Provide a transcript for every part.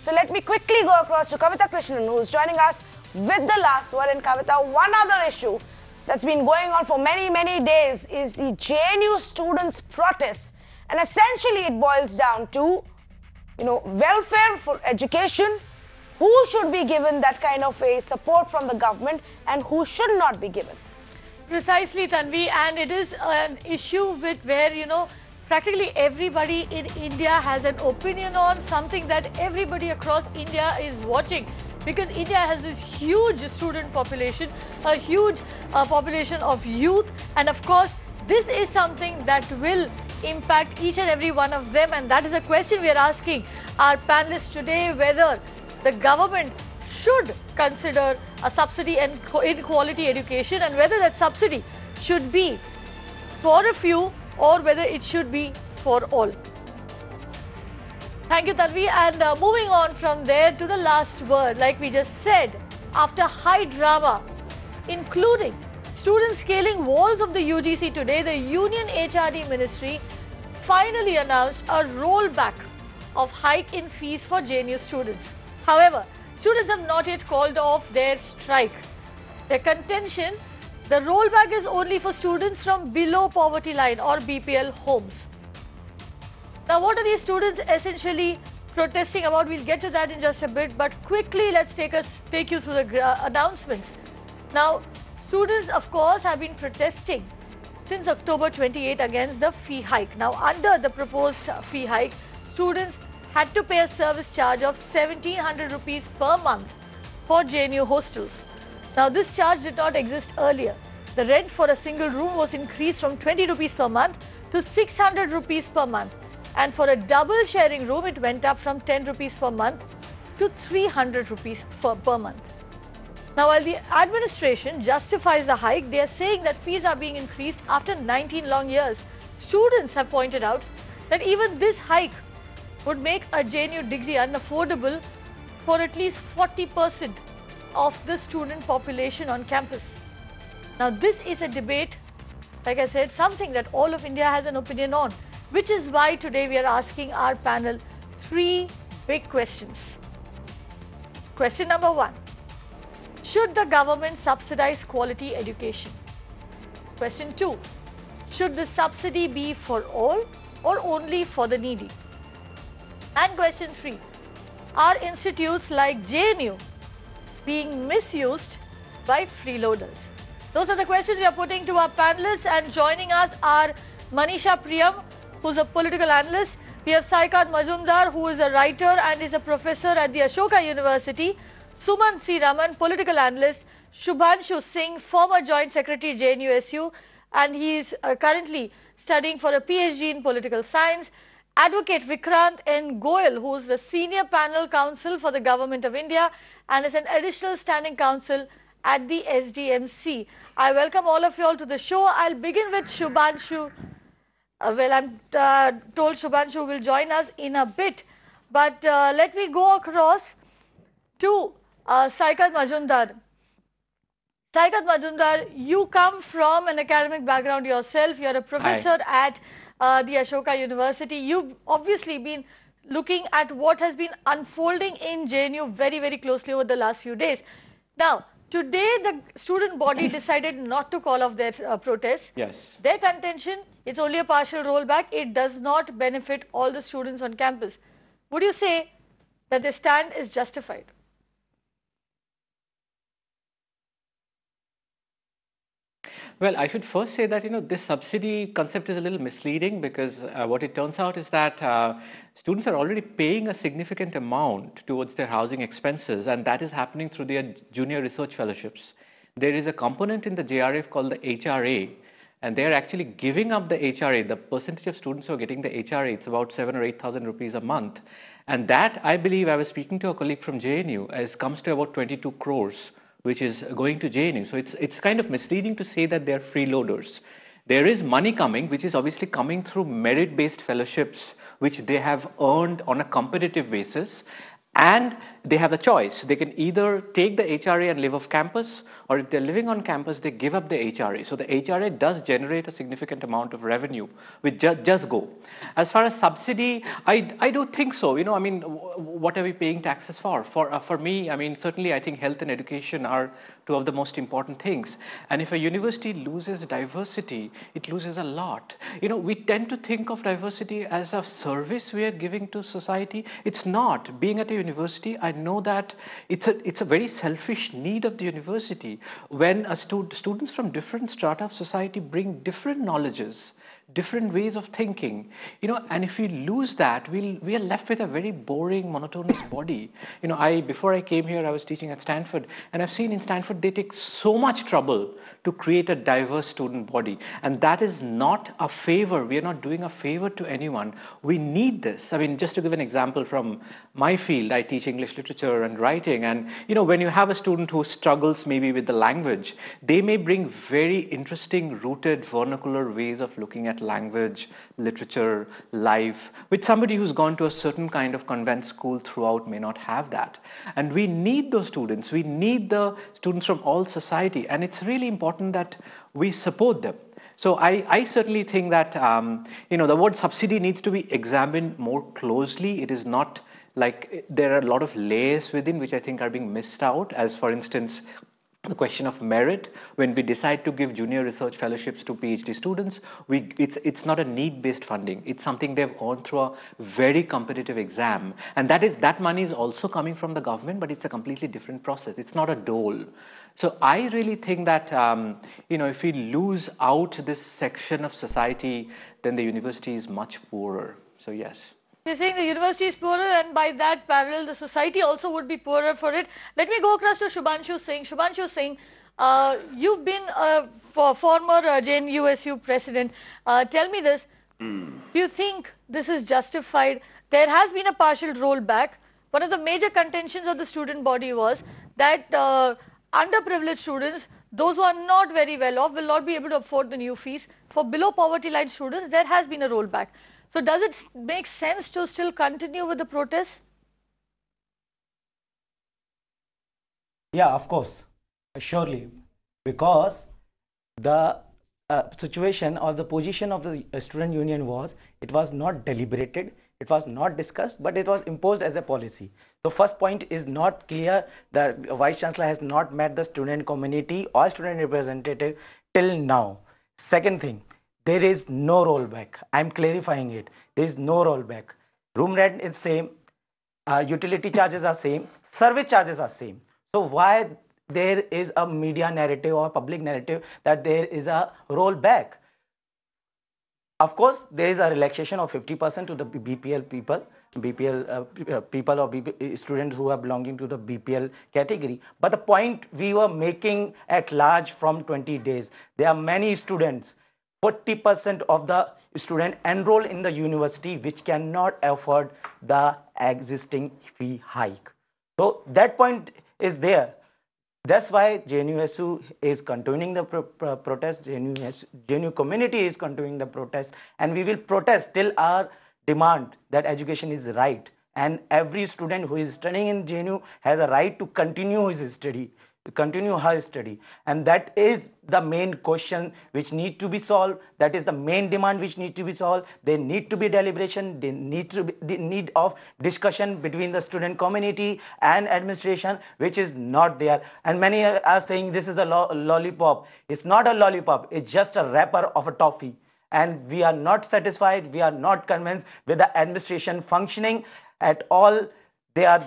So let me quickly go across to Kavita Krishnan, who's joining us with the last word. And Kavita, one other issue that's been going on for many, many days is the JNU students' protest. And essentially, it boils down to, you know, welfare for education, who should be given that kind of a support from the government and who should not be given. Precisely, Tanvi, and it is an issue with where, you know, practically everybody in India has an opinion on something that everybody across India is watching. Because India has this huge student population, a huge uh, population of youth, and of course, this is something that will impact each and every one of them, and that is a question we are asking our panelists today whether the government should consider a subsidy in quality education and whether that subsidy should be for a few or whether it should be for all. Thank you, Tanvi. And uh, moving on from there to the last word, like we just said, after high drama, including students scaling walls of the UGC today, the Union HRD Ministry finally announced a rollback of hike in fees for JNU students. However, students have not yet called off their strike. Their contention, the rollback is only for students from below poverty line or BPL homes. Now, what are these students essentially protesting about? We'll get to that in just a bit, but quickly let's take us take you through the announcements. Now, students, of course, have been protesting since October 28 against the fee hike. Now, under the proposed fee hike, students had to pay a service charge of 1700 rupees per month for JNU hostels. Now, this charge did not exist earlier. The rent for a single room was increased from 20 rupees per month to 600 rupees per month and for a double sharing room it went up from 10 rupees per month to 300 rupees per, month. Now while the administration justifies the hike, they are saying that fees are being increased after 19 long years. Students have pointed out that even this hike would make a JNU degree unaffordable for at least 40% of the student population on campus. Now this is a debate, like I said, something that all of India has an opinion on which is why today we are asking our panel three big questions. Question number one Should the government subsidize quality education? Question two Should the subsidy be for all or only for the needy? And question three Are institutes like JNU being misused by freeloaders? Those are the questions we are putting to our panelists, and joining us are Manisha Priyam, who's a political analyst. We have Saikat Majumdar, who is a writer and is a professor at the Ashoka University. Sumanth C. Raman, political analyst. Shubhanshu Singh, former Joint Secretary JNUSU, and he is uh, currently studying for a PhD in political science. Advocate Vikrant N. Goyal, who is the senior panel counsel for the Government of India and is an additional standing counsel at the SDMC. I welcome all of you all to the show. I'll begin with Shubhanshu uh, well, I'm uh, told Shubhanshu will join us in a bit, but uh, let me go across to uh, Saikat Majumdar. Saikat Majumdar, you come from an academic background yourself. You're a professor Hi. at uh, the Ashoka University. You've obviously been looking at what has been unfolding in JNU very, very closely over the last few days. Now, Today, the student body decided not to call off their uh, protest. Yes. Their contention, it's only a partial rollback. It does not benefit all the students on campus. Would you say that their stand is justified? Well, I should first say that, you know, this subsidy concept is a little misleading because uh, what it turns out is that uh, students are already paying a significant amount towards their housing expenses and that is happening through their junior research fellowships. There is a component in the JRF called the HRA and they're actually giving up the HRA, the percentage of students who are getting the HRA, it's about seven or 8,000 rupees a month. And that, I believe, I was speaking to a colleague from JNU, as comes to about 22 crores which is going to JNU. So it's, it's kind of misleading to say that they're freeloaders. There is money coming, which is obviously coming through merit-based fellowships, which they have earned on a competitive basis. and they have a choice. They can either take the HRA and live off campus, or if they're living on campus, they give up the HRA. So the HRA does generate a significant amount of revenue with ju just go. As far as subsidy, I, I don't think so. You know, I mean, what are we paying taxes for? For, uh, for me, I mean, certainly I think health and education are two of the most important things. And if a university loses diversity, it loses a lot. You know, we tend to think of diversity as a service we are giving to society. It's not. Being at a university, I know that it's a, it's a very selfish need of the university. When stu students from different strata of society bring different knowledges, different ways of thinking. You know and if we lose that we'll we are left with a very boring monotonous body. You know i before i came here i was teaching at stanford and i've seen in stanford they take so much trouble to create a diverse student body. And that is not a favor. We are not doing a favor to anyone. We need this. I mean just to give an example from my field i teach english literature and writing. And you know when you have a student who struggles maybe with the language they may bring very interesting rooted vernacular ways of looking at language, literature, life, which somebody who's gone to a certain kind of convent school throughout may not have that. And we need those students. We need the students from all society. And it's really important that we support them. So I, I certainly think that, um, you know, the word subsidy needs to be examined more closely. It is not like there are a lot of layers within which I think are being missed out as for instance the question of merit when we decide to give junior research fellowships to phd students we it's it's not a need based funding. It's something they've gone through a very competitive exam. And that is that money is also coming from the government but it's a completely different process. It's not a dole. So i really think that um, you know if we lose out this section of society then the university is much poorer. So yes you're saying the university is poorer and by that parallel the society also would be poorer for it. Let me go across to Shubhanshu Singh. Shubhanshu Singh, uh, you've been a for former uh, JNUSU president. Uh, tell me this, mm. do you think this is justified? There has been a partial rollback. One of the major contentions of the student body was that uh, underprivileged students, those who are not very well off will not be able to afford the new fees. For below poverty line students, there has been a rollback. So does it make sense to still continue with the protest? Yeah, of course, surely, because the uh, situation or the position of the uh, student union was it was not deliberated, it was not discussed, but it was imposed as a policy. The first point is not clear. The vice chancellor has not met the student community or student representative till now. Second thing, there is no rollback. I'm clarifying it. There is no rollback. Room rent is same. Uh, utility charges are same. Service charges are same. So why there is a media narrative or public narrative that there is a rollback? Of course, there is a relaxation of 50% to the BPL people, BPL uh, uh, people or BP, students who are belonging to the BPL category. But the point we were making at large from 20 days, there are many students 40% of the student enroll in the university which cannot afford the existing fee hike. So that point is there. That's why JNUSU is continuing the pro pro protest, JNUSU, JNU community is continuing the protest and we will protest till our demand that education is right and every student who is studying in JNU has a right to continue his study continue her study. And that is the main question which need to be solved. That is the main demand which need to be solved. There need to be deliberation. They need to be the need of discussion between the student community and administration which is not there. And many are saying this is a lo lollipop. It's not a lollipop. It's just a wrapper of a toffee. And we are not satisfied. We are not convinced with the administration functioning at all. They are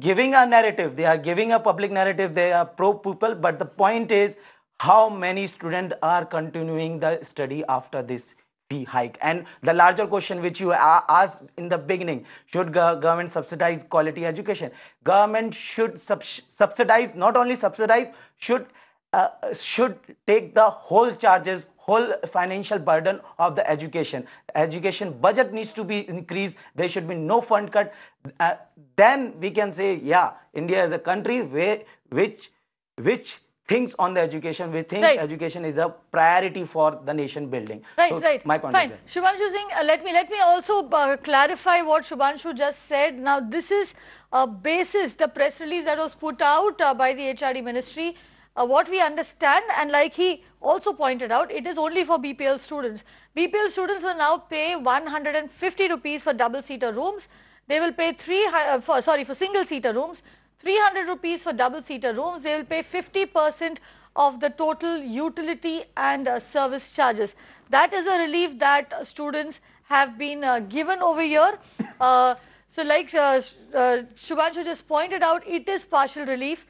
giving a narrative, they are giving a public narrative, they are pro people, but the point is how many students are continuing the study after this fee hike? And the larger question which you asked in the beginning should government subsidize quality education? Government should sub subsidize not only subsidize should uh, should take the whole charges whole financial burden of the education. Education budget needs to be increased. There should be no fund cut. Uh, then we can say, yeah, India is a country where which which thinks on the education. We think Right. education is a priority for the nation building. Right, So right. My point Fine. is. Shubhanshu Singh, uh, let me let me also uh, clarify what Shubhanshu just said. Now, this is a basis the press release that was put out uh, by the HRD ministry. Uh, what we understand, and like he also pointed out, it is only for BPL students. BPL students will now pay 150 rupees for double-seater rooms. They will pay three uh, for sorry for single-seater rooms. 300 rupees for double-seater rooms. They will pay 50 percent of the total utility and uh, service charges. That is a relief that uh, students have been uh, given over here. Uh, so like uh, uh, Shubhanshu just pointed out, it is partial relief.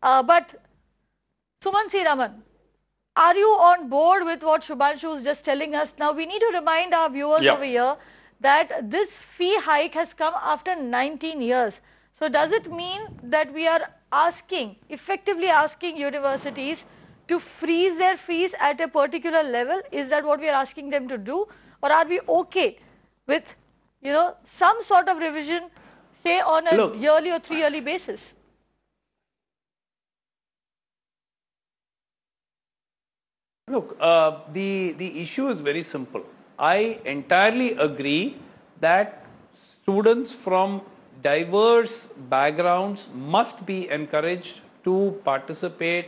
But Suman. Raman, are you on board with what Shubhanshu is just telling us? Now, we need to remind our viewers Yeah. over here that this fee hike has come after 19 years. So, does it mean that we are asking, effectively asking universities to freeze their fees at a particular level? Is that what we are asking them to do? Or are we okay with, you know, some sort of revision, say on a Look. yearly or three yearly basis? Look, uh, the, the issue is very simple. I entirely agree that students from diverse backgrounds must be encouraged to participate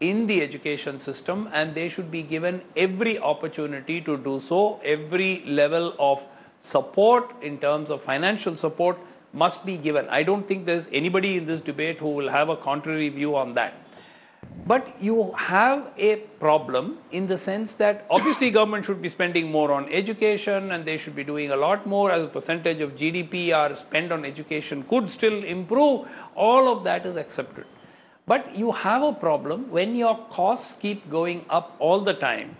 in the education system and they should be given every opportunity to do so. Every level of support in terms of financial support must be given. I don't think there's anybody in this debate who will have a contrary view on that. But you have a problem in the sense that obviously government should be spending more on education and they should be doing a lot more as a percentage of GDP. Our spend on education could still improve. All of that is accepted. But you have a problem when your costs keep going up all the time.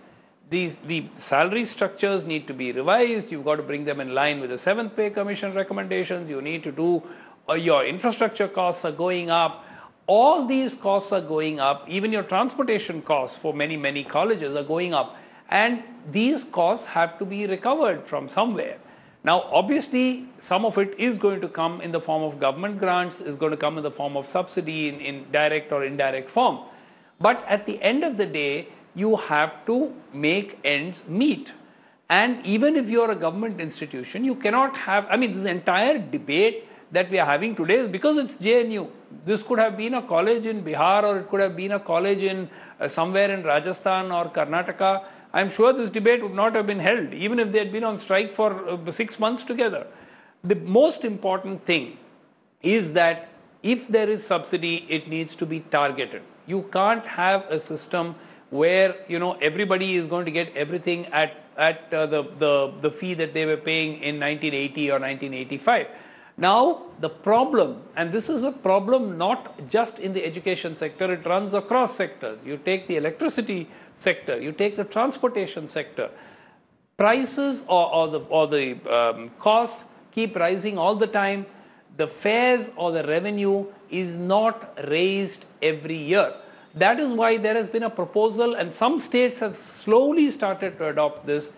These the salary structures need to be revised. You've got to bring them in line with the seventh pay commission recommendations. You need to do uh, your infrastructure costs are going up all these costs are going up. Even your transportation costs for many many colleges are going up. And these costs have to be recovered from somewhere. Now obviously some of it is going to come in the form of government grants is going to come in the form of subsidy in, in direct or indirect form. But at the end of the day you have to make ends meet. And even if you are a government institution, you cannot have, I mean, this entire debate that we are having today is because it's JNU. This could have been a college in Bihar or it could have been a college in uh, somewhere in Rajasthan or Karnataka. I'm sure this debate would not have been held, even if they had been on strike for uh, six months together. The most important thing is that if there is subsidy, it needs to be targeted. You can't have a system where you know everybody is going to get everything at at uh, the, the the fee that they were paying in 1980 or 1985. Now the problem, and this is a problem not just in the education sector; it runs across sectors. You take the electricity sector, you take the transportation sector prices or, or the, or the um, costs keep rising all the time. The fares or the revenue is not raised every year. That is why there has been a proposal, and some states have slowly started to adopt this.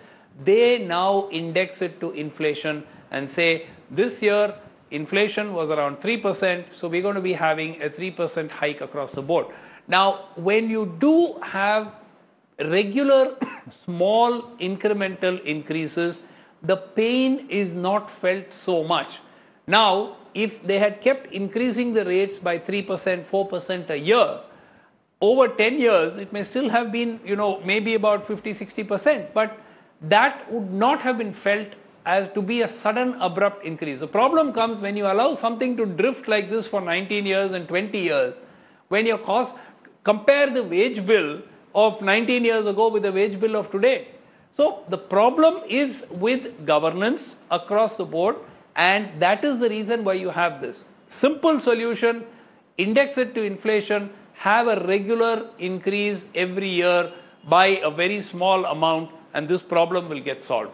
They now index it to inflation and say this year inflation was around 3%, so we're going to be having a 3% hike across the board. Now, when you do have regular small incremental increases, the pain is not felt so much. Now, if they had kept increasing the rates by 3%, 4% a year, over 10 years, it may still have been, you know, maybe about 50, 60%, but that would not have been felt as to be a sudden abrupt increase. The problem comes when you allow something to drift like this for 19 years and 20 years, when your cost, compare the wage bill of 19 years ago with the wage bill of today. So the problem is with governance across the board, and that is the reason why you have this. Simple solution index it to inflation, have a regular increase every year by a very small amount, and this problem will get solved.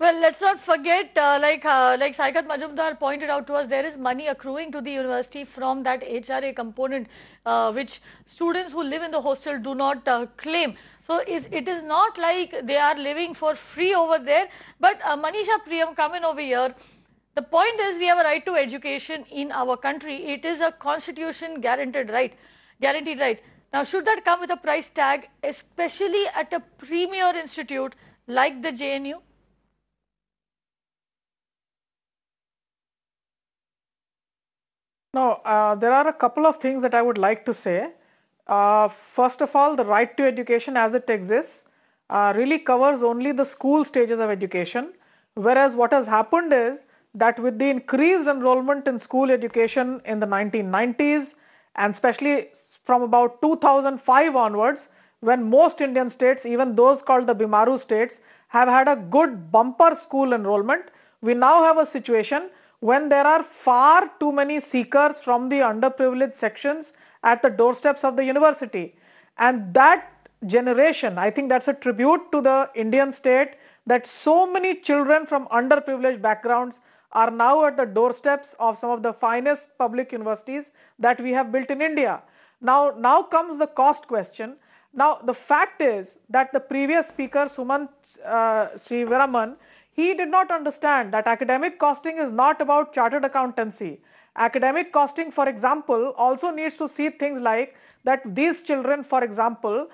Well, let's not forget, uh, like uh, like Saikat Majumdar pointed out to us, there is money accruing to the university from that HRA component, uh, which students who live in the hostel do not uh, claim. So is it is not like they are living for free over there. But uh, Manisha Priyam, coming over here, the point is we have a right to education in our country. It is a constitution guaranteed right, guaranteed right. Now, should that come with a price tag, especially at a premier institute like the JNU? Now, uh, there are a couple of things that I would like to say. Uh, first of all, the right to education as it exists uh, really covers only the school stages of education, whereas what has happened is that with the increased enrollment in school education in the 1990s and especially from about 2005 onwards, when most Indian states, even those called the Bimaru states, have had a good bumper school enrollment, we now have a situation when there are far too many seekers from the underprivileged sections at the doorsteps of the university. And that generation, I think that's a tribute to the Indian state that so many children from underprivileged backgrounds are now at the doorsteps of some of the finest public universities that we have built in India. Now, now comes the cost question. Now, the fact is that the previous speaker, Sumant uh, Srivaraman, he did not understand that academic costing is not about chartered accountancy. Academic costing, for example, also needs to see things like that these children, for example,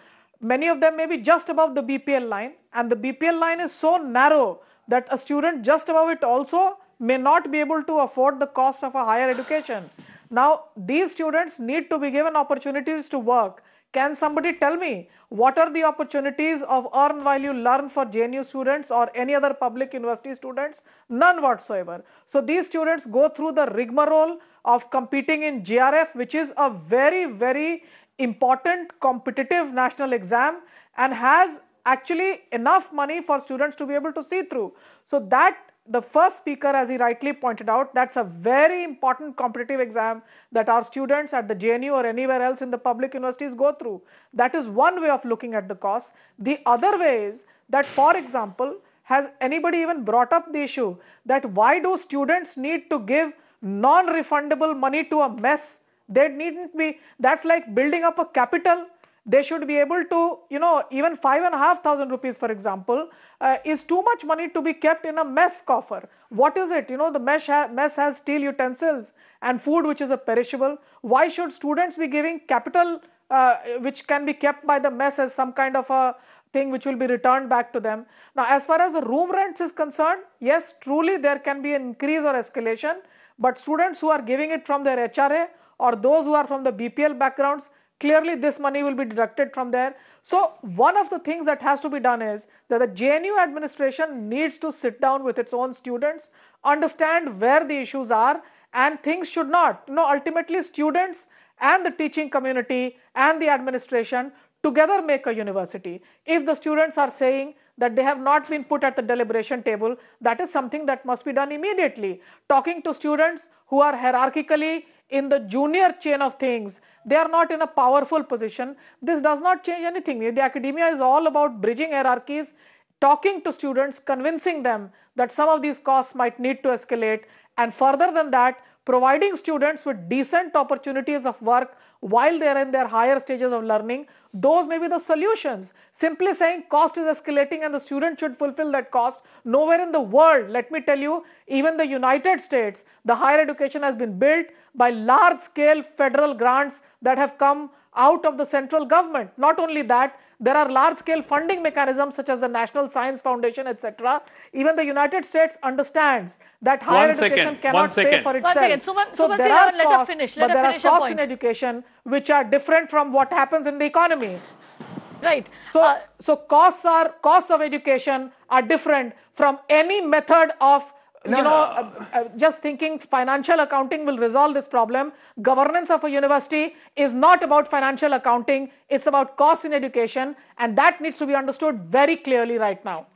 many of them may be just above the BPL line, and the BPL line is so narrow that a student just above it also may not be able to afford the cost of a higher education. Now, these students need to be given opportunities to work. Can somebody tell me what are the opportunities of earn while you learn for JNU students or any other public university students? None whatsoever. So, these students go through the rigmarole of competing in JRF, which is a very, very important competitive national exam and has actually enough money for students to be able to see through. So, that the first speaker, as he rightly pointed out, that's a very important competitive exam that our students at the JNU or anywhere else in the public universities go through. That is one way of looking at the cost. The other way is that, for example, has anybody even brought up the issue that why do students need to give non-refundable money to a mess? They needn't be, that's like building up a capital they should be able to, you know, even five and a half thousand rupees, for example, uh, is too much money to be kept in a mess coffer. What is it? You know, the mess, ha mess has steel utensils and food which is a perishable. Why should students be giving capital uh, which can be kept by the mess as some kind of a thing which will be returned back to them. Now, as far as the room rents is concerned, yes, truly there can be an increase or escalation, but students who are giving it from their HRA or those who are from the BPL backgrounds clearly this money will be deducted from there. So one of the things that has to be done is that the JNU administration needs to sit down with its own students, understand where the issues are and things should not, you know, ultimately students and the teaching community and the administration together make a university. If the students are saying that they have not been put at the deliberation table, that is something that must be done immediately. Talking to students who are hierarchically in the junior chain of things, they are not in a powerful position. This does not change anything. The academia is all about bridging hierarchies, talking to students, convincing them that some of these costs might need to escalate. And further than that, providing students with decent opportunities of work while they are in their higher stages of learning, those may be the solutions. Simply saying cost is escalating and the student should fulfill that cost. Nowhere in the world, let me tell you, even the United States, the higher education has been built by large scale federal grants that have come out of the central government. Not only that, there are large scale funding mechanisms such as the National Science Foundation, etc. Even the United States understands that higher One education second, cannot one pay for One itself. second, Suman- so Suman there Sriram, are let her costs, finish, let but her there are finish her costs in education which are different from what happens in the economy. Right. So, Uh, so costs are costs of education are different from any method of No, you know no. uh, uh, just thinking financial accounting will resolve this problem. Governance of a university is not about financial accounting; it's about costs in education, and that needs to be understood very clearly right now.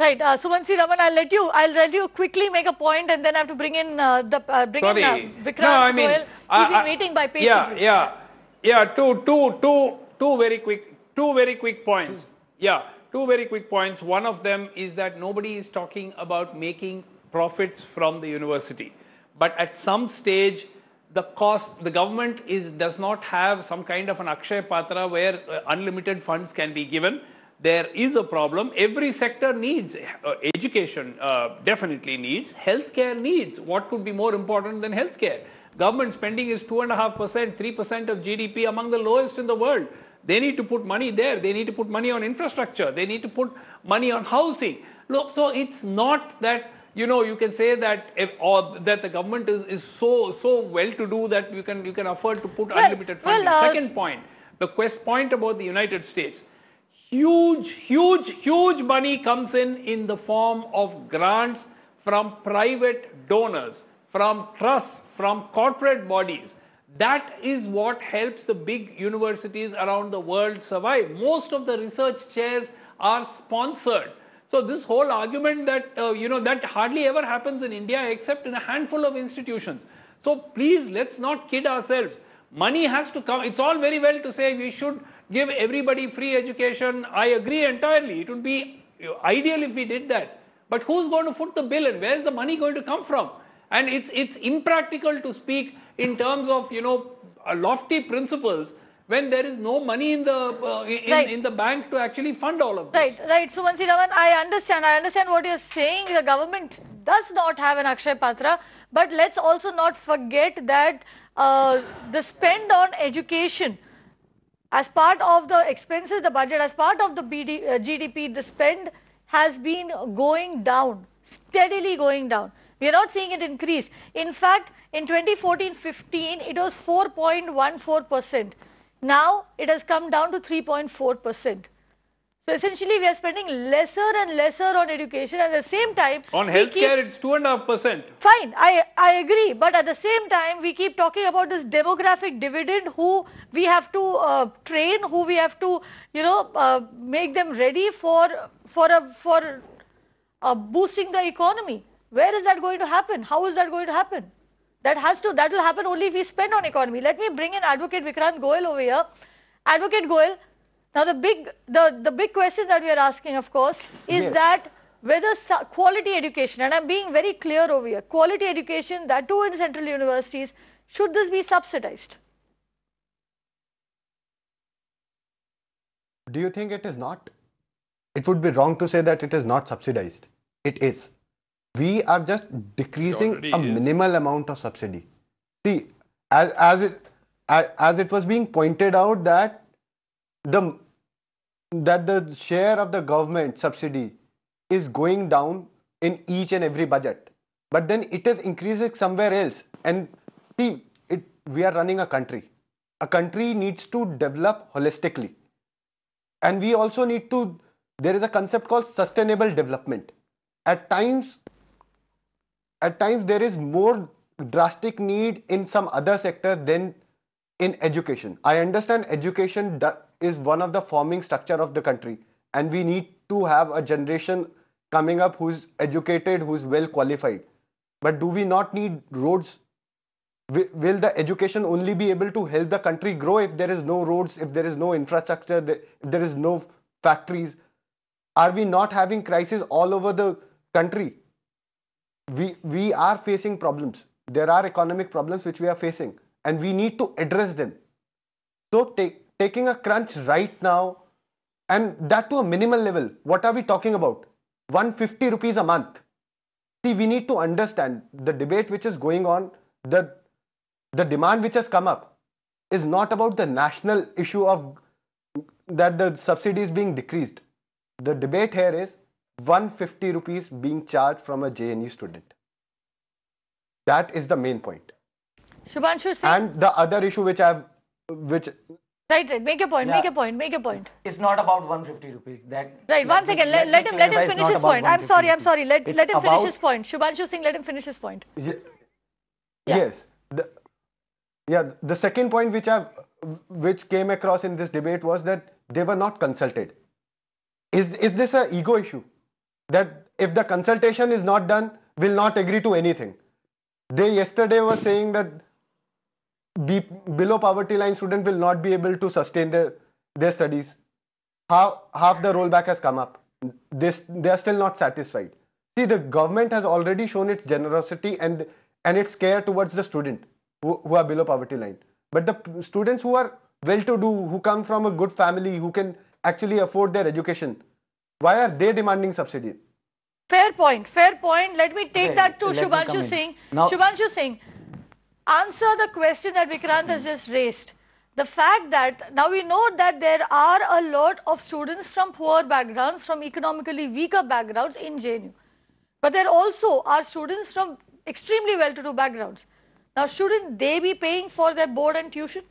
Right, uh, Sumanth C Raman, I'll let you. I'll let you quickly make a point, and then I have to bring in uh, the uh, bring Sorry. in uh, Vikrant no, I mean, Goyal. I- He's been I- waiting by Yeah, patiently. yeah, yeah. Two, two, two, two very quick, two very quick points. Yeah, two very quick points. One of them is that nobody is talking about making profits from the university, but at some stage, the cost, the government is does not have some kind of an Akshay Patra where uh, unlimited funds can be given. There is a problem. Every sector needs uh, education, uh, definitely needs. Healthcare needs. What could be more important than healthcare? government spending is 2.5%, 3% of GDP, among the lowest in the world. They need to put money there. They need to put money on infrastructure. They need to put money on housing. Look, so it's not that you know you can say that if, or that the government is, is so so well to do that you can you can afford to put Well- unlimited funding. well, uh, Second point, the quest point about the United States. Huge, huge, huge money comes in in the form of grants from private donors, from trusts, from corporate bodies. That is what helps the big universities around the world survive. Most of the research chairs are sponsored. So this whole argument that uh, you know that hardly ever happens in India except in a handful of institutions. So please let's not kid ourselves. Money has to come. It's all very well to say we should give everybody free education. I agree entirely. It would be ideal if we did that. But who's going to foot the bill and where's the money going to come from? And it's it's impractical to speak in terms of you know uh, lofty principles when there is no money in the uh, in, Right. in the bank to actually fund all of this. Right, right. So, Mansi Raman, I understand. I understand what you're saying. The government does not have an Akshay Patra, but let's also not forget that uh, the spend on education as part of the expenses, the budget, as part of the BD, uh, GDP, the spend has been going down, steadily going down. We are not seeing it increase. In fact, in 2014-15, it was 4.14%. Now it has come down to 3.4%. So essentially, we are spending lesser and lesser on education. At the same time, On healthcare, keep- it's two and a half percent. Fine, I, I agree. But at the same time, we keep talking about this demographic dividend, who we have to uh, train, who we have to, you know, uh, make them ready for for a for uh, boosting the economy. Where is that going to happen? How is that going to happen? That has to that will happen only if we spend on economy. Let me bring in Advocate Vikrant Goel over here. Advocate Goel, now the big the the big question that we are asking, of course, is Yes. that whether quality education, and I'm being very clear over here, quality education that too in central universities, should this be subsidized? Do you think it is not? It would be wrong to say that it is not subsidized. It is. We are just decreasing a is. minimal amount of subsidy. See, as, as it as, as it was being pointed out that the that the share of the government subsidy is going down in each and every budget, but then it is increasing somewhere else. And see, it we are running a country. A country needs to develop holistically and we also need to there is a concept called sustainable development at times at times there is more drastic need in some other sector than in education. I understand education is one of the forming structure of the country and we need to have a generation coming up who's educated who's well qualified. But do we not need roads? Will the education only be able to help the country grow if there is no roads if there is no infrastructure if there is no factories? Are we not having crisis all over the country we we are facing problems. There are economic problems which we are facing and we need to address them. So take, taking a crunch right now and that to a minimal level what are we talking about? 150 rupees a month. See we need to understand the debate which is going on the the demand which has come up is not about the national issue of that the subsidy is being decreased. The debate here is 150 rupees being charged from a jnu student that is the main point Shubhanshu Singh, and the other issue which i've which right, right, make your point, Yeah. make your point, make your point. It's not about 150 rupees. That Right, let one me- let, let him let him finish his point. I'm sorry, I'm sorry. Let, It's let him finish his point. Shubhanshu Singh, let him finish his point. Ye- Yeah. Yes. The, yeah. The second point which I've which came across in this debate was that they were not consulted. Is is this a ego issue? That if the consultation is not done, will not agree to anything. They yesterday were saying that be, below poverty line student will not be able to sustain their their studies. How half the rollback has come up. This they are still not satisfied. See, the government has already shown its generosity and and its care towards the student who, who are below poverty line. But the students who are well-to-do, who come from a good family, who can actually afford their education, why are they demanding subsidy? Fair point, fair point. Let me take Okay, that to let me come Shubhanshu. Singh. Now- Shubhanshu Singh, answer the question that Vikrant has just raised. The fact that now we know that there are a lot of students from poor backgrounds, from economically weaker backgrounds in JNU. But there also are students from extremely well-to-do backgrounds. Now, shouldn't they be paying for their board and tuition?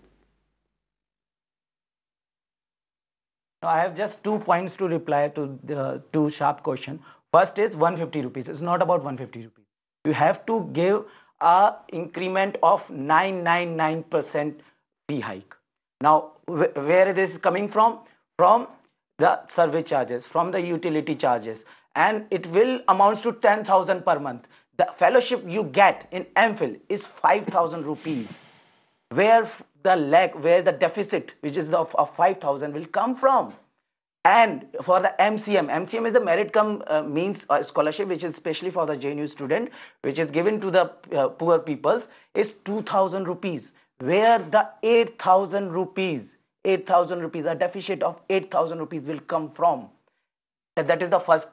Now, I have just two points to reply to the two sharp question. First is 150 rupees. It's not about 150 rupees. You have to give a increment of 999% fee hike. Now, wh where this is coming from? From the service charges, from the utility charges, and it will amounts to 10,000 per month. The fellowship you get in MPhil is 5,000 rupees. Where the lack, where the deficit, which is of, of 5,000, will come from. And for the MCM, MCM is the merit cum uh, means uh, scholarship, which is especially for the JNU student, which is given to the uh, poor peoples, is 2,000 rupees. Where the 8,000 rupees, 8,000 rupees, a deficit of 8,000 rupees will come from. That is the first.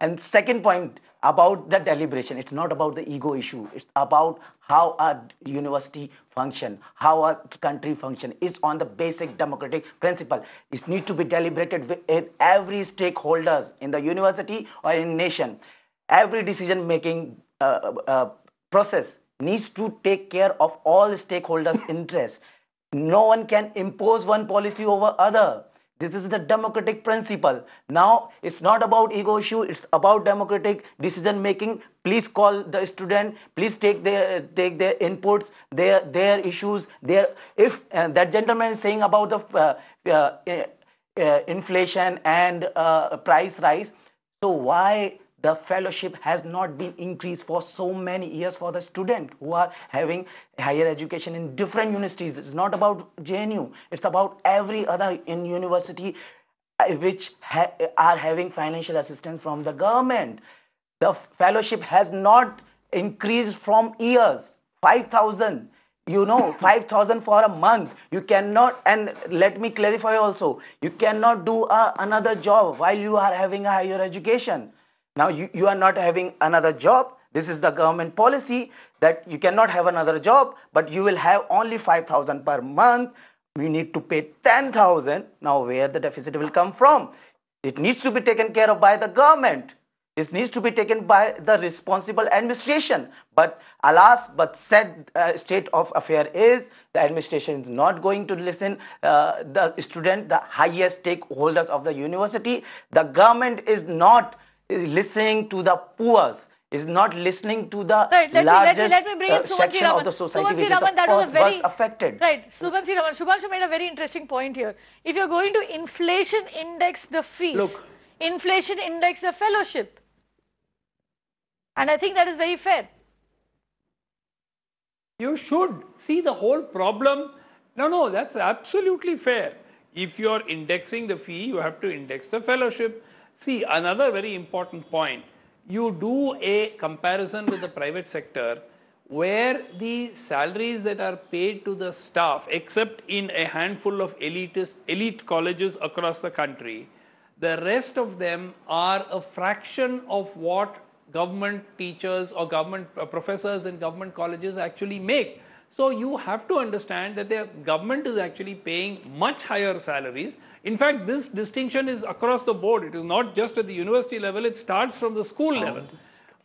And second point about the deliberation. It's not about the ego issue. It's about how a university function, how a country function is on the basic democratic principle. It needs to be deliberated with every stakeholders in the university or in nation. Every decision making uh, uh, process needs to take care of all stakeholders' interests. No one can impose one policy over other this is the democratic principle. Now, it's not about ego issue, it's about democratic decision making. Please call the student, please take their take their inputs, their their issues, their if uh, that gentleman is saying about the uh, uh, uh inflation and uh, price rise. So why the fellowship has not been increased for so many years for the student who are having higher education in different universities. It's not about JNU. It's about every other in university uh, which ha are having financial assistance from the government. The fellowship has not increased from years. 5,000 you know 5000 for a month you cannot and let me clarify also you cannot do a, another job while you are having a higher education now you, you are not having another job. This is the government policy that you cannot have another job, but you will have only 5,000 per month. We need to pay 10,000. Now where the deficit will come from? It needs to be taken care of by the government. This needs to be taken by the responsible administration. But alas, but said uh, state of affair is the administration is not going to listen uh, the student, the highest stakeholders of the university. The government is not is listening to the poor, is not listening to the right, let largest me, let me, let me bring in uh, section Raman. of the society Subansi which Raman, is the that was a first very, was affected. Right, Subansi Raman. Subhanshu made a very interesting point here. If you're going to inflation index the fees, Look. inflation index the fellowship. And I think that is very fair. You should see the whole problem. No, no, that's absolutely fair. If you're indexing the fee, you have to index the fellowship. See, another very important point. You do a comparison with the private sector where the salaries that are paid to the staff, except in a handful of elitist, elite colleges across the country, the rest of them are a fraction of what government teachers or government uh, professors in government colleges actually make. So you have to understand that the government is actually paying much higher salaries in fact, this distinction is across the board. It is not just at the university level, it starts from the school level.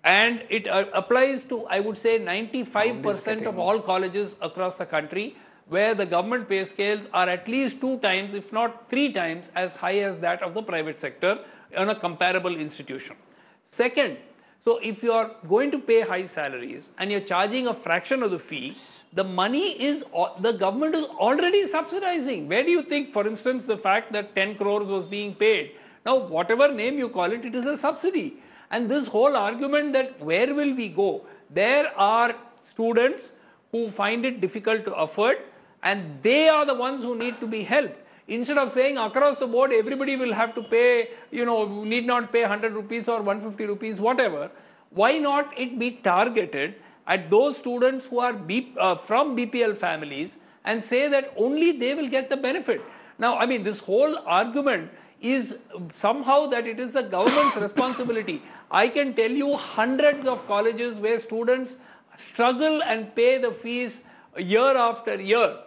And it uh, applies to, I would say, 95% of all colleges across the country, where the government pay scales are at least two times, if not three times, as high as that of the private sector in a comparable institution. Second, so if you are going to pay high salaries and you're charging a fraction of the fee, the money is, the government is already subsidizing. Where do you think, for instance, the fact that 10 crores was being paid? Now, whatever name you call it, it is a subsidy. And this whole argument that where will we go? There are students who find it difficult to afford and they are the ones who need to be helped. Instead of saying across the board, everybody will have to pay, you know, need not pay 100 rupees or 150 rupees, whatever. Why not it be targeted at those students who are B, uh, from BPL families and say that only they will get the benefit. Now, I mean, this whole argument is somehow that it is the government's responsibility. I can tell you hundreds of colleges where students struggle and pay the fees year after year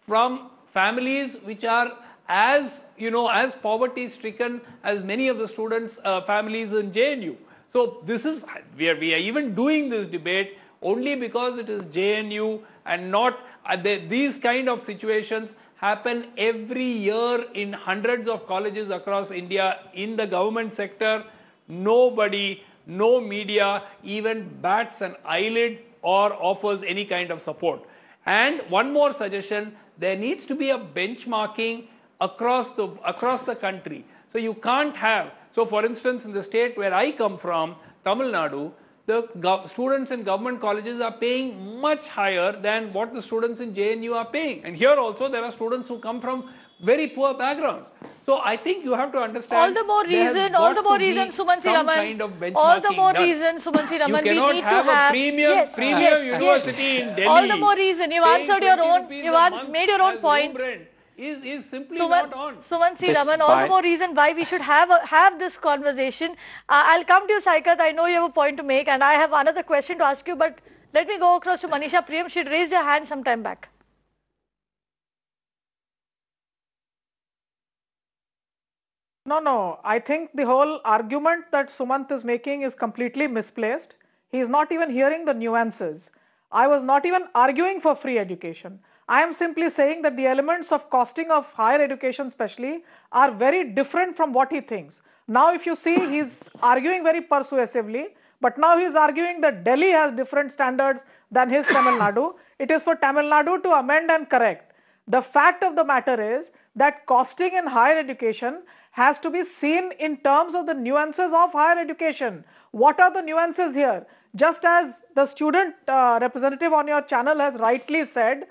from families which are as you know as poverty stricken as many of the students uh, families in JNU. So this is we are we are even doing this debate only because it is JNU and not uh, they, these kind of situations happen every year in hundreds of colleges across India in the government sector. Nobody, no media even bats an eyelid or offers any kind of support. And one more suggestion, there needs to be a benchmarking across the, across the country. So you can't have, so for instance, in the state where I come from, Tamil Nadu, the students in government colleges are paying much higher than what the students in JNU are paying. And here also there are students who come from very poor backgrounds. So I think you have to understand. All the more reason, all the more reason, Sumanth C. Raman. Kind of all the more done. reason, Sumanth C. Raman. You cannot we need have to have a premium, yes, premium yes, university yes. in Delhi. All the more reason. You've answered your own. You've made your own point. Is, is simply Suman, not on. Sumanth C. Raman, all the more reason why we should have a, have this conversation. Uh, I'll come to you, Saikat. I know you have a point to make, and I have another question to ask you. But let me go across to Manisha Priyam. She'd raised her hand some time back. No, no. I think the whole argument that Sumanth is making is completely misplaced. He is not even hearing the nuances. I was not even arguing for free education. I am simply saying that the elements of costing of higher education especially are very different from what he thinks. Now if you see he's arguing very persuasively, but now he's arguing that Delhi has different standards than his Tamil Nadu. It is for Tamil Nadu to amend and correct. The fact of the matter is that costing in higher education has to be seen in terms of the nuances of higher education. What are the nuances here? Just as the student uh, representative on your channel has rightly said,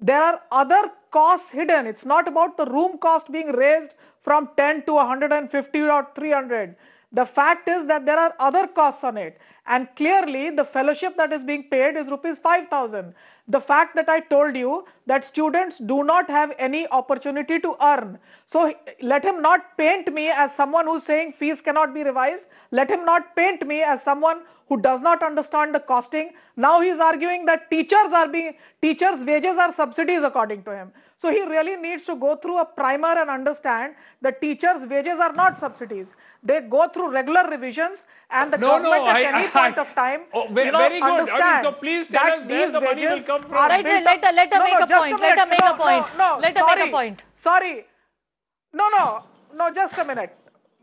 there are other costs hidden. It's not about the room cost being raised from 10 to 150 or 300. The fact is that there are other costs on it. And clearly, the fellowship that is being paid is rupees 5000 the fact that I told you that students do not have any opportunity to earn. So let him not paint me as someone who's saying fees cannot be revised. Let him not paint me as someone who does not understand the costing. Now he is arguing that teachers are being teachers' wages are subsidies according to him. So he really needs to go through a primer and understand that teachers' wages are not subsidies. They go through regular revisions and the no, government no, at I, any I, point of time oh, very, you know, very good. understands I mean, so please tell us where these the money will wages from. are Let her, let her, no, make no, a point. a Let her make no, a point. No, no, let her sorry, make a point. Sorry. No, no, no, just a minute.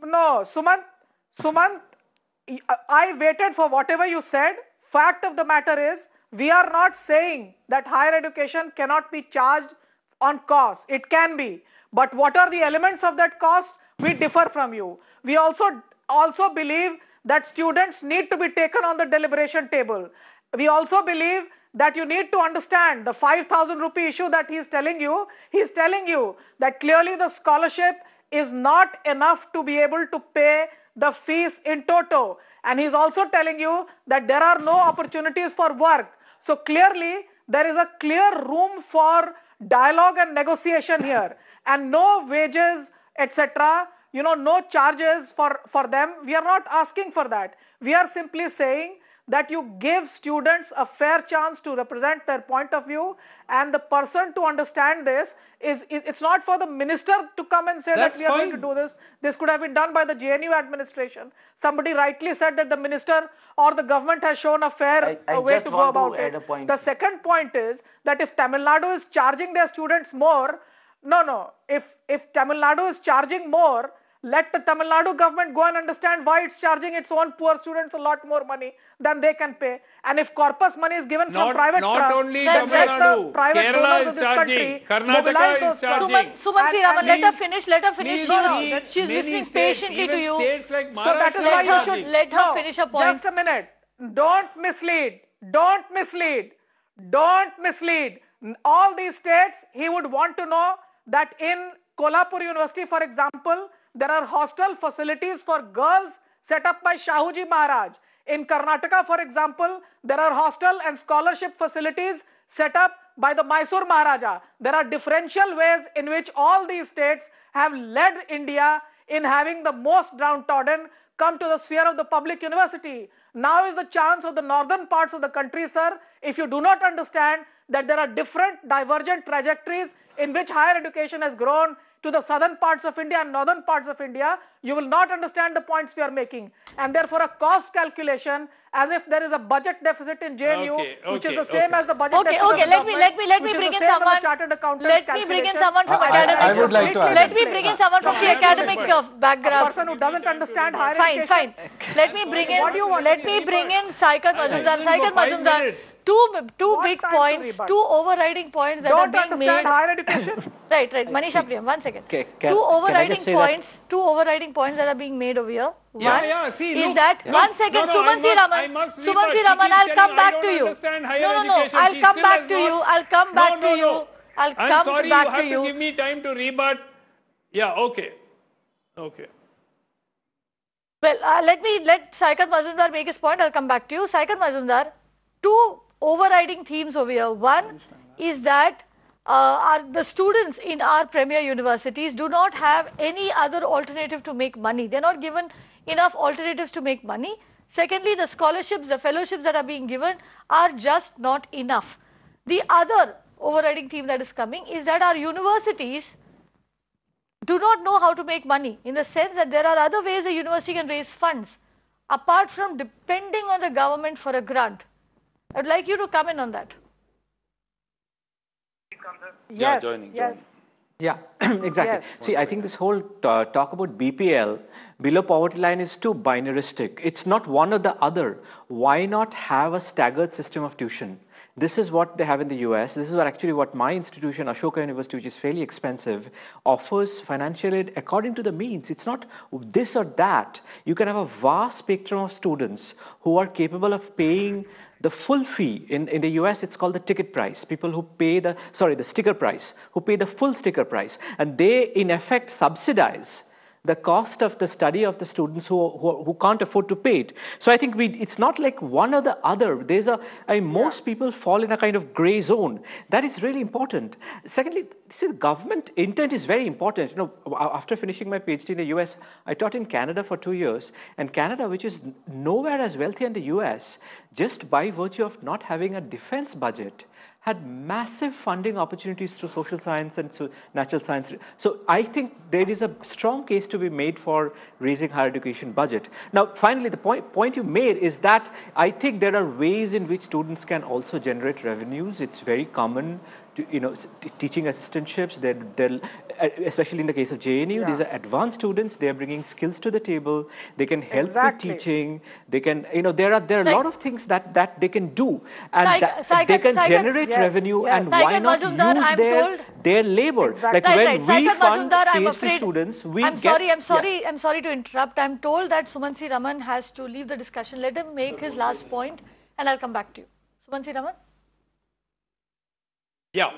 No, Sumanth, Sumanth, uh, I waited for whatever you said. Fact of the matter is, we are not saying that higher education cannot be charged on cost. It can be. But what are the elements of that cost? We differ from you. We also also believe that students need to be taken on the deliberation table. We also believe that you need to understand the 5000 rupee issue that he is telling you. He is telling you that clearly the scholarship is not enough to be able to pay the fees in toto. And he is also telling you that there are no opportunities for work. So clearly, there is a clear room for dialogue and negotiation here. And no wages, etc., you know, no charges for, for them. We are not asking for that. We are simply saying that you give students a fair chance to represent their point of view. And the person to understand this is it's not for the minister to come and say That's that we are fine. going to do this. This could have been done by the JNU administration. Somebody rightly said that the minister or the government has shown a fair I- I way just to go want to about add it. a point. the second point is that if Tamil Nadu is charging their students more no no. If if Tamil Nadu is charging more let the Tamil Nadu government go and understand why it's charging its own poor students a lot more money than they can pay. And if corpus money is given from private not trust, only then Tamil let Nadu. the private Kerala is of this charging. country Karnataka mobilize is those charging. trusts. Suman, Sumansi And- Raman, and let her finish. Let her finish. No, no, many- that she's many listening states, patiently to you. Like So that is why you should let her no, finish her point. Just a minute. Don't mislead. Don't mislead. Don't mislead. All these states, he would want to know that in Kolhapur University, for example, there are hostel facilities for girls set up by Shahuji Maharaj. In Karnataka, for example, there are hostel and scholarship facilities set up by the Mysore Maharaja. There are differential ways in which all these states have led India in having the most downtrodden come to the sphere of the public university. Now is the chance of the northern parts of the country, sir. If you do not understand that there are different divergent trajectories in which higher education has grown to the southern parts of India and northern parts of India, you will not understand the points we are making. And therefore, a cost calculation as if there is a budget deficit in JNU, Okay, which is the same okay. as the budget Okay, deficit okay. of the Let me let me let government, me which is bring in same as the someone. chartered accountants Let me bring in someone from I- I- academic. I would like to add Let on me bring in someone from the academic fine. of A background. person who doesn't understand higher Fine, education. fine. fine. Let me bring in. What do you want let me bring in Saikat Majumdar. listened for Saikat five Majumdar. minutes. Two two What big points, two overriding points that are Don't being understand made. higher education. Right, right. Manisha Priyam, one second. Okay, can- two can I just overriding say that- points. Two overriding points that are being made over here. One Yeah, yeah, see, is look, that look, one second, no, no, I Suman C must- I Raman. must Suman C rebut. She Raman, I'll come back to you. No, no, no. I'll come back to you. I'll come back to you. I'll come I'm sorry, back you have to you. give me time to rebut. Yeah, okay. Okay. Well, uh, let me let Saikat Majumdar make his point. I'll come back to you. Saikat Majumdar, two overriding themes over here. One is that uh, our, the students in our premier universities do not have any other alternative to make money. They're not given enough alternatives to make money. Secondly, the scholarships, the fellowships that are being given are just not enough. The other overriding theme that is coming is that our universities do not know how to make money in the sense that there are other ways a university can raise funds apart from depending on the government for a grant. I would like you to come in on that. Yes, joining, yes. Yeah, exactly. Yes. See, I think this whole uh, talk about BPL, below poverty line, is too binaristic. It's not one or the other. Why not have a staggered system of tuition? This is what they have in the US. This is what actually what my institution, Ashoka University, which is fairly expensive, offers financial aid according to the means. It's not this or that. You can have a vast spectrum of students who are capable of paying the full fee in, in the US it's called the ticket price people who pay the sorry the sticker price who pay the full sticker price and they in effect subsidize the cost of the study of the students who, who, who can't afford to pay it. So I think we, it's not like one or the other. There's a, I mean, most people fall in a kind of gray zone. That is really important. Secondly, see, government intent is very important. You know, after finishing my PhD in the US, I taught in Canada for two years. And Canada, which is nowhere as wealthy as the US, just by virtue of not having a defense budget, had massive funding opportunities through social science and natural science. So I think there is a strong case to be made for raising higher education budget. Now, finally, the point, point you made is that I think there are ways in which students can also generate revenues. It's very common to, you know, teaching assistantships, they're, they're, uh, especially in the case of JNU, Yeah. these are advanced students, they're bringing skills to the table, they can help Exactly. with teaching, they can, you know, there are, there are a lot of things that, that they can do. And that, they can generate Yes, revenue yes. and why not Majumdar, use I'm their, told- their labor? Exactly. Like right, when right. we fund Majumdar, PhD afraid. students, we I'm get, sorry, I'm yeah. sorry, I'm sorry to interrupt. I'm told that Sumanth C. Raman has to leave the discussion. Let him make his last point and I'll come back to you. Sumanth C. Raman? Yeah.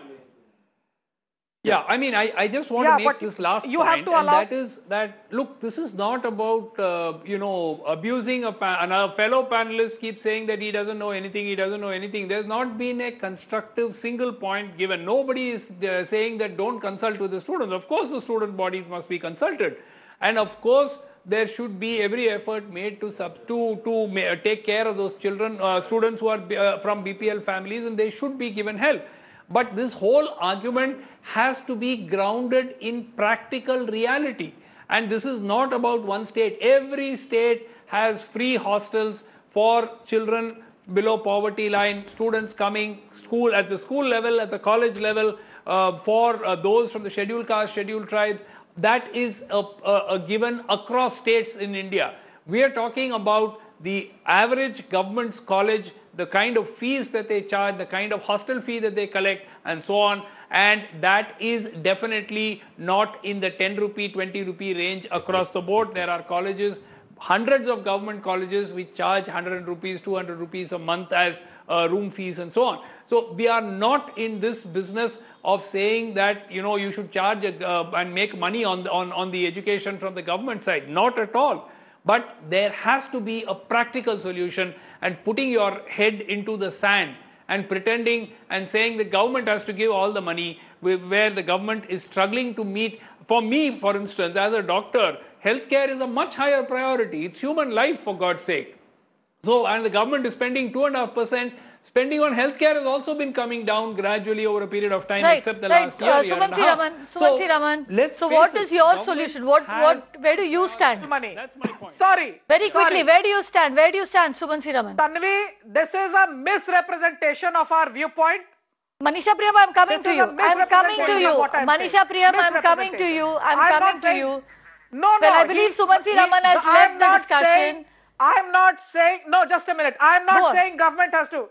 Yeah, I mean, I, I just want Yeah, to make this last you have to and allow- that is that look, this is not about uh, you know abusing a, pa- and a fellow panelist keeps saying that he doesn't know anything, he doesn't know anything. There's not been a constructive single point given. Nobody is uh, saying that don't consult with the students. Of course, the student bodies must be consulted, and of course there should be every effort made to sub, to to ma- take care of those children, uh, students who are uh, from BPL families, and they should be given help. But this whole argument has to be grounded in practical reality. And this is not about one state. Every state has free hostels for children below poverty line, students coming school at the school level, at the college level, uh, for uh, those from the scheduled caste, scheduled tribes. That is a, a, a given across states in India. We are talking about the average government's college, the kind of fees that they charge, the kind of hostel fee that they collect, and so on. And that is definitely not in the 10 rupee, 20 rupee range across the board. There are colleges, hundreds of government colleges which charge 100 rupees, 200 rupees a month as uh, room fees and so on. So we are not in this business of saying that you know you should charge uh, and make money on the, on, on the education from the government side. Not at all. But there has to be a practical solution and putting your head into the sand and pretending and saying the government has to give all the money where the government is struggling to meet. For me, for instance, as a doctor, healthcare is a much higher priority. It's human life, for God's sake. So, and the government is spending 2.5%, Spending on healthcare has also been coming down gradually over a period of time, Right, except the right. last year. Uh, year and Suman a half. Siraman, Suman let's So face what it, is your government solution? What, what, where do you stand? Money. That's my point. Sorry. Very quickly, where do you stand? Where do you stand, Sumanth C. Raman? Tanvi, this is a misrepresentation of our viewpoint. Manisha Priyam, I'm coming This to you. a I'm coming to you. I'm Manisha. Priyam, I'm coming to you. I'm, I'm coming to saying- you. No, no. Well, I believe Suman he- Siraman has I'm left the not discussion. Saying, I'm not saying, no, just a minute. I'm not on. saying government has to.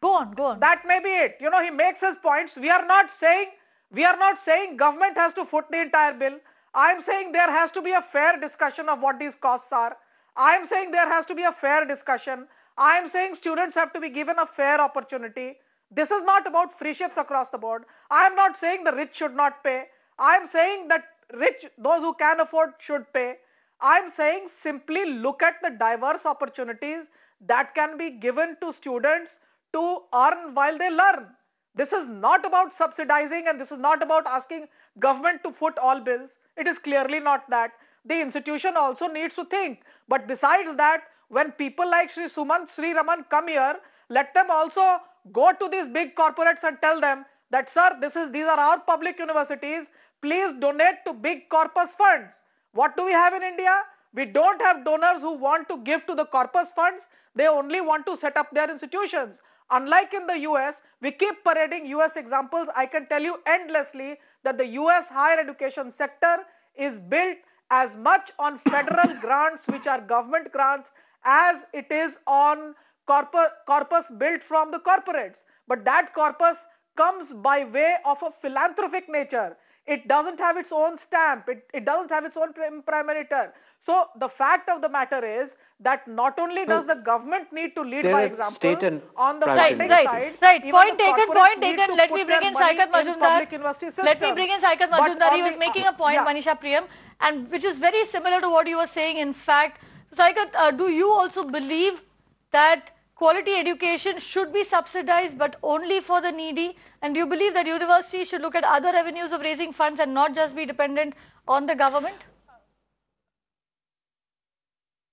Go on, go on. That may be it. You know, he makes his points. We are not saying, we are not saying government has to foot the entire bill. I'm saying there has to be a fair discussion of what these costs are. I'm saying there has to be a fair discussion. I'm saying students have to be given a fair opportunity. This is not about free ships across the board. I'm not saying the rich should not pay. I'm saying that rich, those who can afford should pay. I'm saying simply look at the diverse opportunities that can be given to students to earn while they learn. This is not about subsidizing and this is not about asking government to foot all bills. It is clearly not that. The institution also needs to think. But besides that, when people like Sri Sumanth C. Raman come here, let them also go to these big corporates and tell them that sir, this is these are our public universities. Please donate to big corpus funds. What do we have in India? We don't have donors who want to give to the corpus funds. They only want to set up their institutions. Unlike in the US, we keep parading US examples. I can tell you endlessly that the US higher education sector is built as much on federal grants, which are government grants, as it is on corpus, corpus built from the corporates. But that corpus comes by way of a philanthropic nature. It doesn't have its own stamp. It, it doesn't have its own prim- imprimatur. So the fact of the matter is that not only does the government need to lead by example state and on the Right, funding right, side, right. Point taken, point taken. Let me bring in Saikat in Majumdar. Let me bring in Saikat But Majumdar. He was the- making a point, yeah. Manisha Priyam, and which is very similar to what you were saying. In fact, Saikat, uh, do you also believe that quality education should be subsidized but only for the needy? And do you believe that universities should look at other avenues of raising funds and not just be dependent on the government?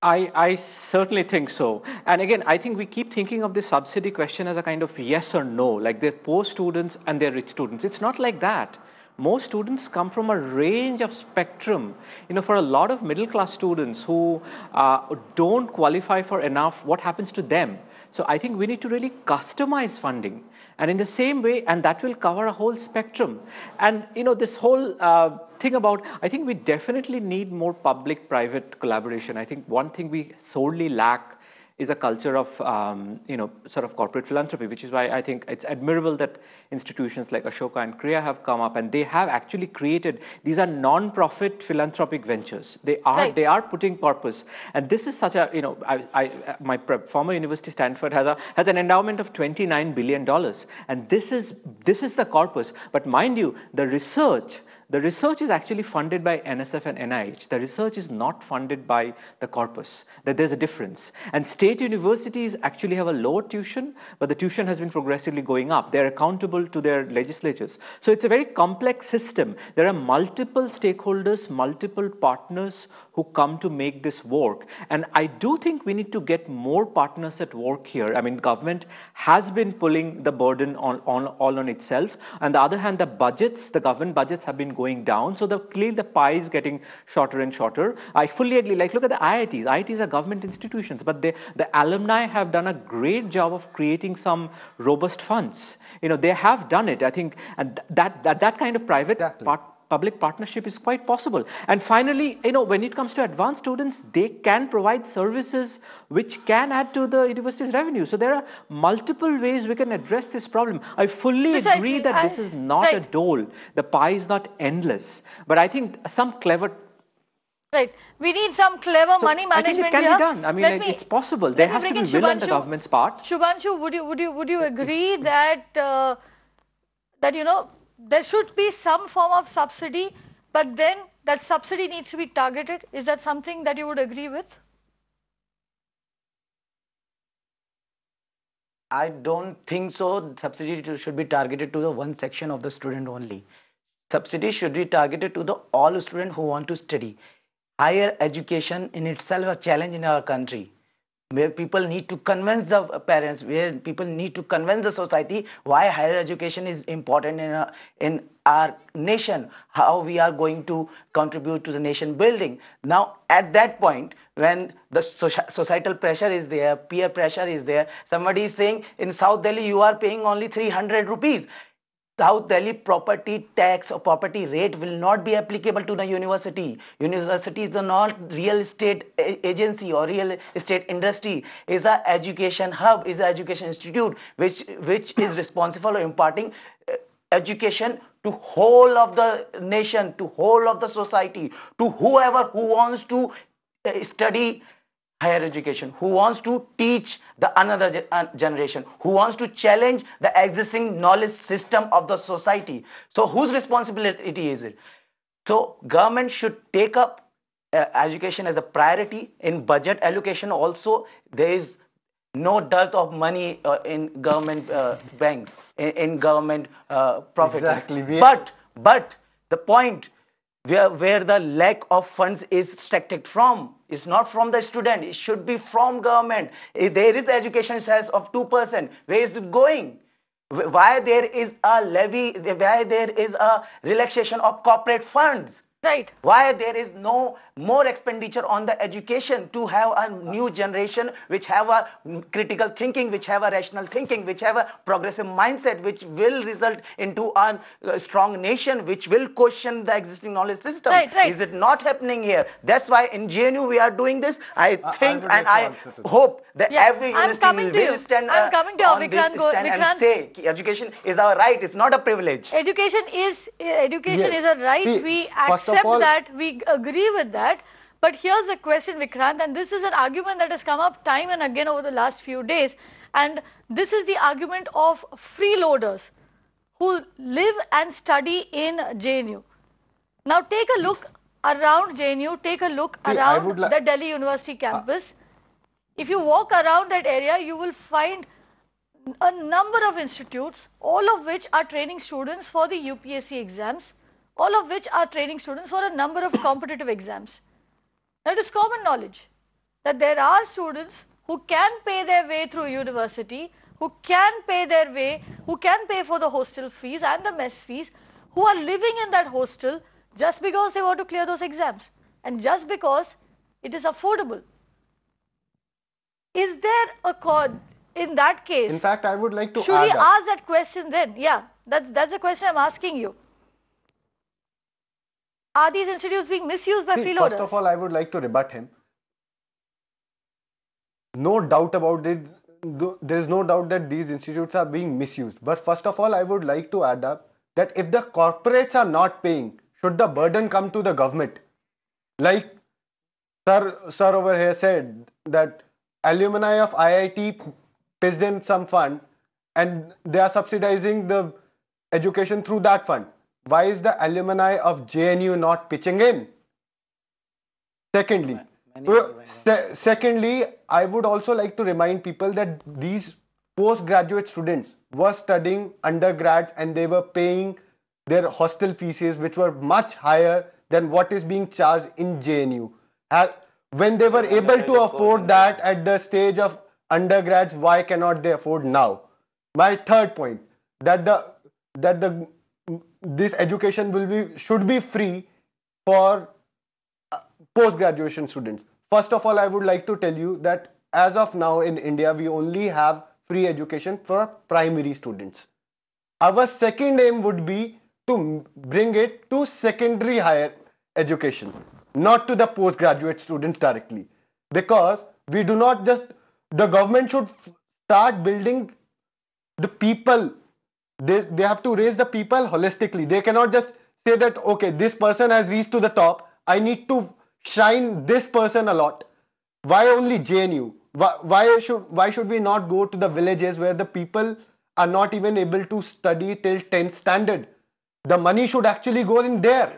I, I certainly think so. And again, I think we keep thinking of the subsidy question as a kind of yes or no, like they're poor students and they're rich students. It's not like that. Most students come from a range of spectrum. You know, for a lot of middle class students who uh, don't qualify for enough, what happens to them? So I think we need to really customize funding. And in the same way, and that will cover a whole spectrum. And you know, this whole uh, thing about, I think we definitely need more public-private collaboration. I think one thing we sorely lack is a culture of, um, you know, sort of corporate philanthropy, which is why I think it's admirable that institutions like Ashoka and Krea have come up and they have actually created, these are non-profit philanthropic ventures. They are, Right. they are putting purpose. And this is such a, you know, I, I, my former university, Stanford, has, a, has an endowment of $29 billion. And this is, this is the corpus. But mind you, the research, the research is actually funded by NSF and NIH. The research is not funded by the corpus. That there's a difference. And state universities actually have a lower tuition, but the tuition has been progressively going up. They're accountable to their legislatures. So it's a very complex system. There are multiple stakeholders, multiple partners who come to make this work. And I do think we need to get more partners at work here. I mean, government has been pulling the burden on, on all on itself. On the other hand, the budgets, the government budgets have been going down. So the, clearly the pie is getting shorter and shorter. I fully agree. Like, look at the IITs. IITs are government institutions, but they, the alumni have done a great job of creating some robust funds. You know, they have done it. I think, and that that, that kind of private Exactly. part public partnership is quite possible. And finally, you know, when it comes to advanced students, they can provide services which can add to the university's revenue. So there are multiple ways we can address this problem. I fully Precisely. agree that this is not a dole. The pie is not endless. But I think some clever Right. We need some clever So, money I think it management can be done. I mean, like, it's possible. There has to be will on the government's part. Shubhanshu, would you would you would you agree that uh, that you know there should be some form of subsidy, but then that subsidy needs to be targeted? Is that something that you would agree with? I don't think so. Subsidy should be targeted to the one section of the student only. Subsidy should be targeted to the all student who want to study. Higher education in itself a challenge in our country. Where people need to convince the parents, where people need to convince the society why higher education is important in, a, in our nation, how we are going to contribute to the nation building. Now, at that point, when the societal pressure is there, peer pressure is there, somebody is saying in South Delhi, you are paying only 300 rupees. South Delhi property tax or property rate will not be applicable to the university. University is the not real estate agency or real estate industry. is a education hub, is an education institute which which is responsible for imparting uh, education to whole of the nation, to whole of the society, to whoever who wants to uh, study higher education, who wants to teach the another uh, generation, who wants to challenge the existing knowledge system of the society. So whose responsibility is it? So government should take up uh, education as a priority in budget allocation also there is no dearth of money uh, in government uh, banks in, in government uh, profits exactly. but but the point where, where the lack of funds is extracted from. It's not from the student, it should be from government. If there is education cess of 2%, where is it going? Why there is a levy, why there is a relaxation of corporate funds? Right. Why there is no more expenditure on the education to have a new generation which have a critical thinking, which have a rational thinking, which have a progressive mindset, which will result into a, uh, strong nation, which will question the existing knowledge system. Right, right. Is it not happening here? That's why in JNU we are doing this. I think I and I hope that yeah, every university will you. stand I'm uh, coming to on Vikrant this stand Vikrant. and say education is our right. It's not a privilege. Education is eh, education Yes. is a right. See, we accept all- that. We agree with that. But here's the question, Vikrant, and this is an argument that has come up time and again over the last few days. And this is the argument of freeloaders who live and study in JNU. Now take a look around JNU, take a look See, around the Delhi University campus. if you walk around that area, you will find a number of institutes, all of which are training students for the UPSC exams, all of which are training students for a number of competitive exams. Now, it is common knowledge that there are students who can pay their way through university, who can pay their way, who can pay for the hostel fees and the mess fees, who are living in that hostel just because they want to clear those exams and just because it is affordable. Is there a code in that case? In fact, I would like to Should we ask that question then? Yeah, that's, that's the question I'm asking you. Are these institutes being misused by See, freeloaders? First of all, I would like to rebut him. No doubt about it. There is no doubt that these institutes are being misused. But first of all, I would like to add up that if the corporates are not paying, should the burden come to the government? Like Sir, sir over here said that alumni of IIT pitched in some fund and they are subsidizing the education through that fund. Why is the alumni of JNU not pitching in? Secondly, uh, se- secondly, I would also like to remind people that these postgraduate students were studying undergrads and they were paying their hostel fees, which were much higher than what is being charged in JNU. When they were able to afford that at the stage of undergrads, why cannot they afford now? My third point that the that the this education will be should be free for uh, post graduation students. First of all, I would like to tell you that as of now in India, we only have free education for primary students. Our second aim would be to bring it to secondary higher education, not to the postgraduate students directly. Because we do not just, the government should start building the people they, they have to raise the people holistically. They cannot just say that okay this person has reached to the top. I need to shine this person a lot. Why only jnu why, why should why should we not go to the villages where the people are not even able to study till 10th standard? The money should actually go in there.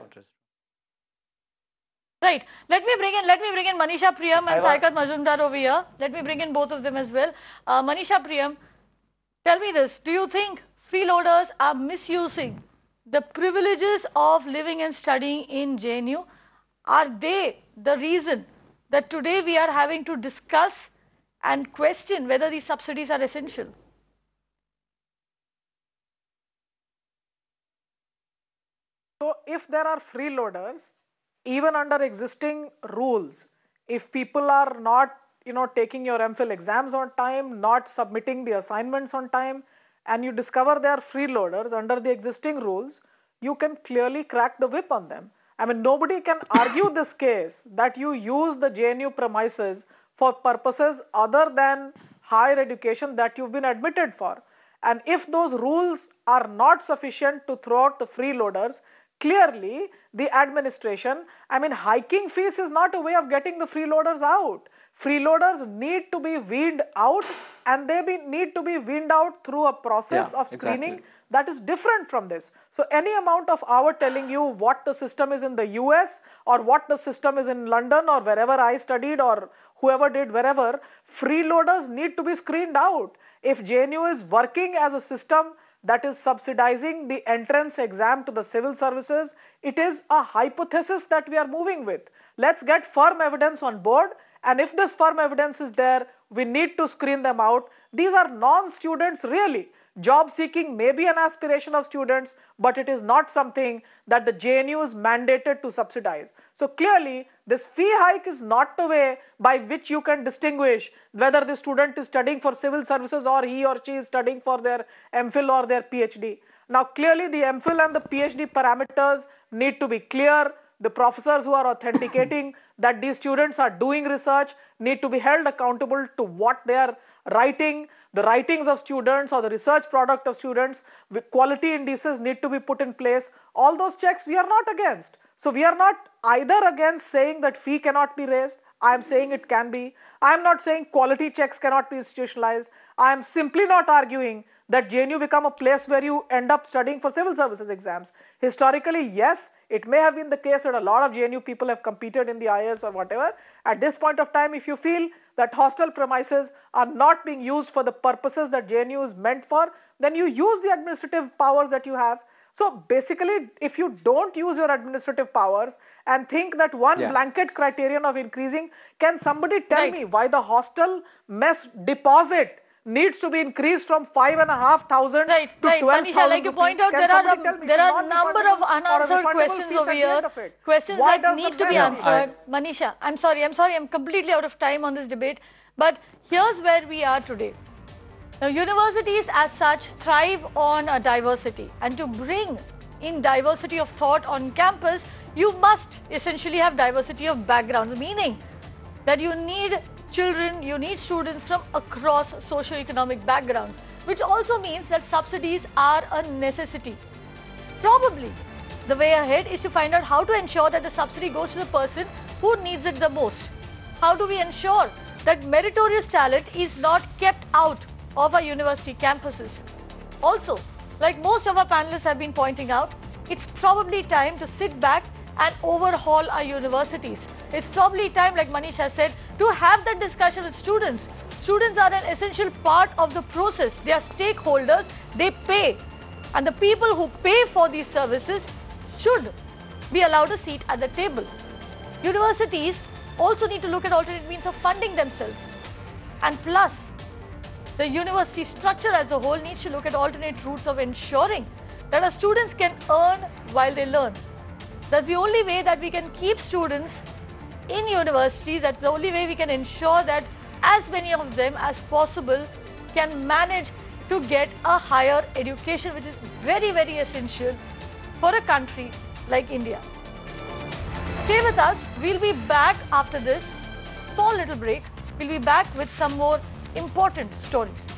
Right. Let me bring in let me bring in Manisha Priyam and I Saikat Majumdar over here. Let me bring in both of them as well. Uh, Manisha Priyam, tell me this: Do you think freeloaders are misusing the privileges of living and studying in JNU? Are they the reason that today we are having to discuss and question whether these subsidies are essential? So if there are freeloaders, even under existing rules, if people are not, you know, taking your MPhil exams on time, not submitting the assignments on time, and you discover they are freeloaders under the existing rules, you can clearly crack the whip on them. I mean, nobody can argue this case that you use the JNU premises for purposes other than higher education that you've been admitted for. And if those rules are not sufficient to throw out the freeloaders, clearly the administration, I mean, hiking fees is not a way of getting the freeloaders out. Freeloaders need to be weaned out and they be, need to be weaned out through a process Yeah, of screening exactly. that is different from this. So any amount of our telling you what the system is in the US or what the system is in London or wherever I studied or whoever did wherever, freeloaders need to be screened out. If JNU is working as a system that is subsidizing the entrance exam to the civil services, it is a hypothesis that we are moving with. Let's get firm evidence on board and if this firm evidence is there, we need to screen them out. These are non-students really. Job seeking may be an aspiration of students, but it is not something that the JNU is mandated to subsidize. So clearly, this fee hike is not the way by which you can distinguish whether the student is studying for civil services or he or she is studying for their MPhil or their PhD. Now clearly the MPhil and the PhD parameters need to be clear. The professors who are authenticating that these students are doing research need to be held accountable to what they are writing. The writings of students or the research product of students with quality indices need to be put in place. All those checks we are not against. So we are not either against saying that fee cannot be raised. I am saying it can be. I am not saying quality checks cannot be institutionalized. I am simply not arguing that JNU become a place where you end up studying for civil services exams. Historically, yes, it may have been the case that a lot of JNU people have competed in the IAS or whatever. At this point of time, if you feel that hostel premises are not being used for the purposes that JNU is meant for, then you use the administrative powers that you have. So basically, if you don't use your administrative powers and think that one Yeah. blanket criterion of increasing, can somebody tell Right. me why the hostel mess deposit needs to be increased from five and a half thousand Right, to right. twelve Manisha, like you point out, there are a, there are a number of non-refundable or a unanswered questions over here. end of it? Questions Why that need to be answered. Manisha, I'm sorry, I'm sorry, I'm completely out of time on this debate. But here's where we are today. Now, universities as such thrive on a diversity, and to bring in diversity of thought on campus, you must essentially have diversity of backgrounds, meaning that you need children, you need students from across socio-economic backgrounds, which also means that subsidies are a necessity. Probably the way ahead is to find out how to ensure that the subsidy goes to the person who needs it the most. How do we ensure that meritorious talent is not kept out of our university campuses? Also, like most of our panelists have been pointing out, it's probably time to sit back and overhaul our universities. It's probably time, like Manish has said, to have that discussion with students. Students are an essential part of the process. They are stakeholders, they pay. And the people who pay for these services should be allowed a seat at the table. Universities also need to look at alternate means of funding themselves. And plus, the university structure as a whole needs to look at alternate routes of ensuring that our students can earn while they learn. That's the only way that we can keep students in universities. That's the only way we can ensure that as many of them as possible can manage to get a higher education, which is very, very essential for a country like India. Stay with us. We'll be back after this small little break. We'll be back with some more important stories.